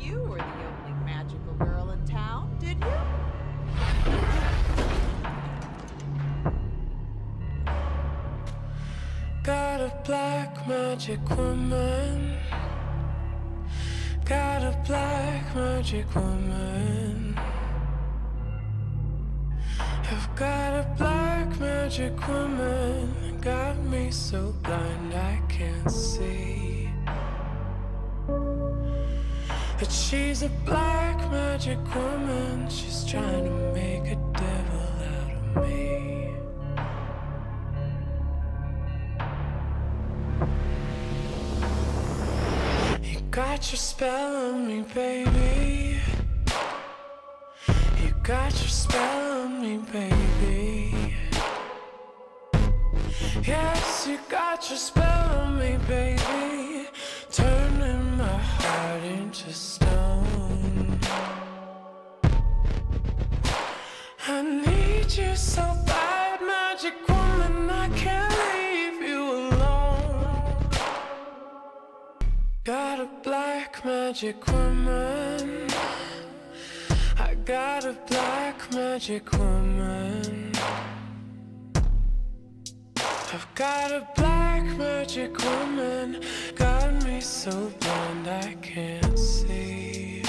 you were the only magical girl in town, did you? Got a black magic woman. Got a black magic woman. I've got a black magic woman. Got me so blind I can't see. But she's a black magic woman. She's trying to make a devil out of me. You got your spell on me, baby. You got your spell on me, baby. Yes, you got your spell on me, baby. Need you so bad, magic woman. I can't leave you alone. Got a black magic woman. I got a black magic woman. I've got a black magic woman. Got me so blind I can't see.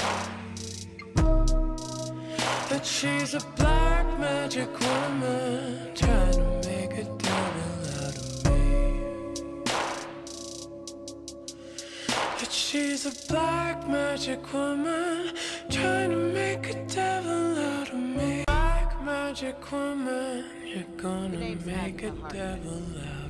That she's a black magic woman. Trying to make a devil out of me. But she's a black magic woman trying to make a devil out of me. Black magic woman, you're gonna make a devil out.